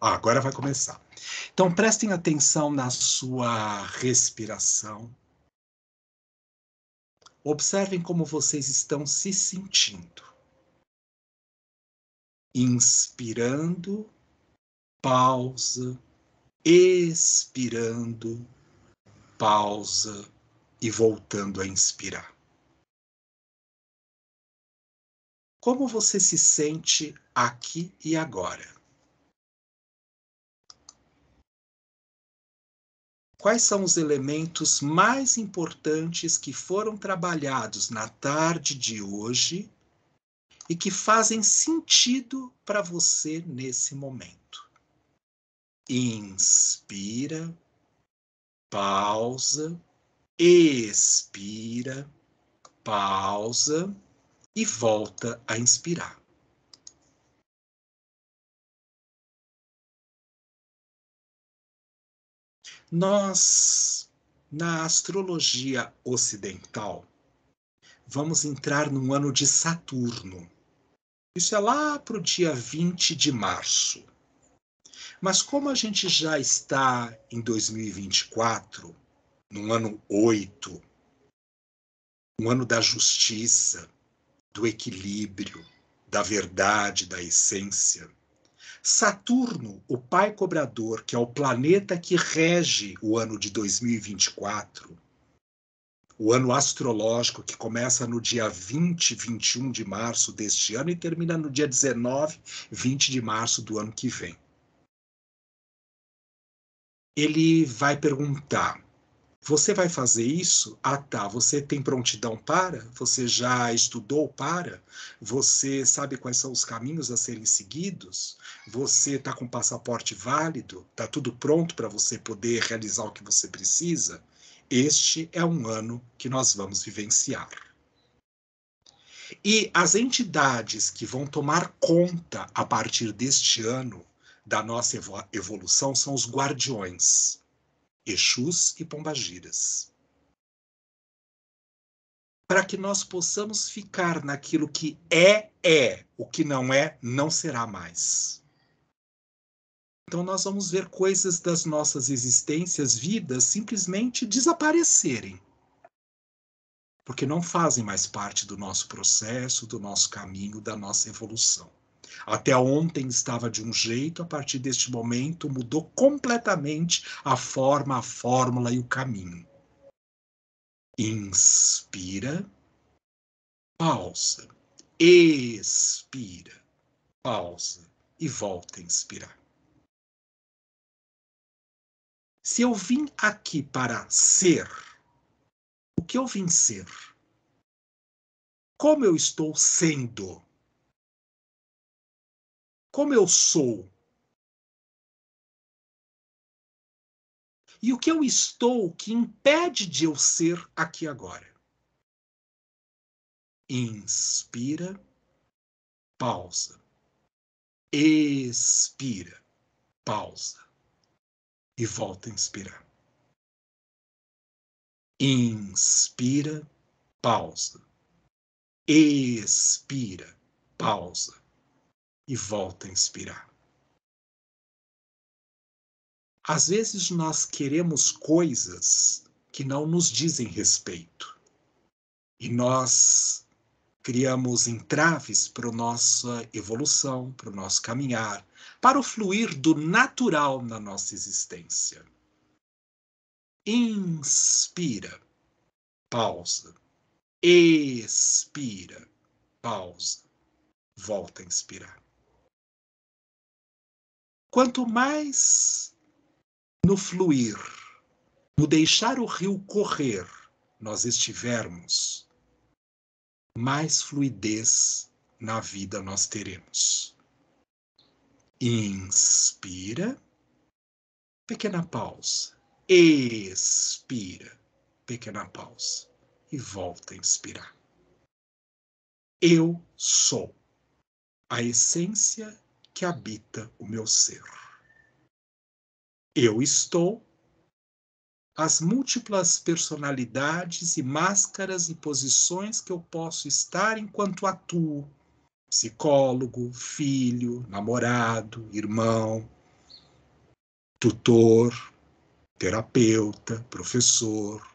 Agora vai começar. Então prestem atenção na sua respiração. Observem como vocês estão se sentindo. Inspirando, pausa, expirando, pausa e voltando a inspirar. Como você se sente aqui e agora? Quais são os elementos mais importantes que foram trabalhados na tarde de hoje e que fazem sentido para você nesse momento? Inspira, pausa, expira, pausa e volta a inspirar. Nós, na astrologia ocidental, vamos entrar num ano de Saturno. Isso é lá para o dia 20 de março. Mas como a gente já está em 2024, num ano 8, um ano da justiça, do equilíbrio, da verdade, da essência. Saturno, o pai cobrador, que é o planeta que rege o ano de 2024, o ano astrológico que começa no dia 20, 21 de março deste ano e termina no dia 19, 20 de março do ano que vem. Ele vai perguntar: você vai fazer isso? Ah, tá. Você tem prontidão para? Você já estudou para? Você sabe quais são os caminhos a serem seguidos? Você está com passaporte válido? Está tudo pronto para você poder realizar o que você precisa? Este é um ano que nós vamos vivenciar. E as entidades que vão tomar conta a partir deste ano da nossa evolução são os guardiões. Exus e Pombagiras. Para que nós possamos ficar naquilo que é, é, o que não é, não será mais. Então, nós vamos ver coisas das nossas existências, vidas, simplesmente desaparecerem. Porque não fazem mais parte do nosso processo, do nosso caminho, da nossa evolução. Até ontem estava de um jeito, a partir deste momento mudou completamente a forma, a fórmula e o caminho. Inspira, pausa, expira, pausa e volta a inspirar. Se eu vim aqui para ser, o que eu vim ser? Como eu estou sendo? Como eu sou. E o que eu estou que impede de eu ser aqui agora? Inspira, pausa. Expira, pausa. E volta a inspirar. Inspira, pausa. Expira, pausa e volta a inspirar. Às vezes nós queremos coisas que não nos dizem respeito. E nós criamos entraves para a nossa evolução, para o nosso caminhar, para o fluir do natural na nossa existência. Inspira, pausa. Expira, pausa. Volta a inspirar. Quanto mais no fluir, no deixar o rio correr, nós estivermos, mais fluidez na vida nós teremos. Inspira, pequena pausa. Expira, pequena pausa. E volta a inspirar. Eu sou a essência que habita o meu ser. Eu estou as múltiplas personalidades e máscaras e posições que eu posso estar enquanto atuo, psicólogo, filho, namorado, irmão, tutor, terapeuta, professor.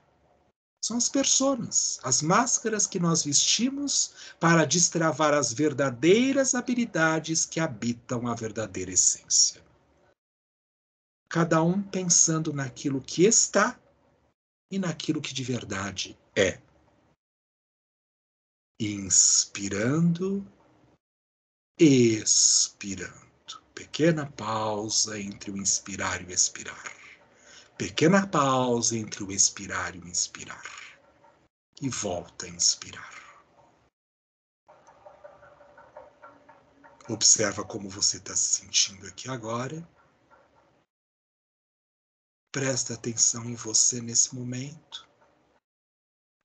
São as personas, as máscaras que nós vestimos para destravar as verdadeiras habilidades que habitam a verdadeira essência. Cada um pensando naquilo que está e naquilo que de verdade é. Inspirando, expirando. Pequena pausa entre o inspirar e o expirar. Pequena pausa entre o expirar e o inspirar. E volta a inspirar. Observa como você está se sentindo aqui agora. Presta atenção em você nesse momento.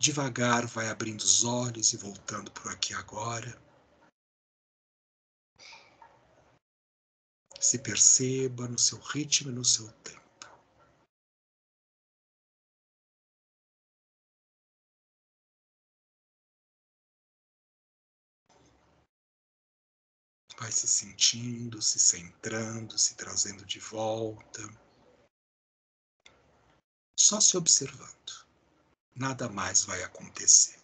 Devagar vai abrindo os olhos e voltando para aqui agora. Se perceba no seu ritmo e no seu tempo. Vai se sentindo, se centrando, se trazendo de volta. Só se observando. Nada mais vai acontecer.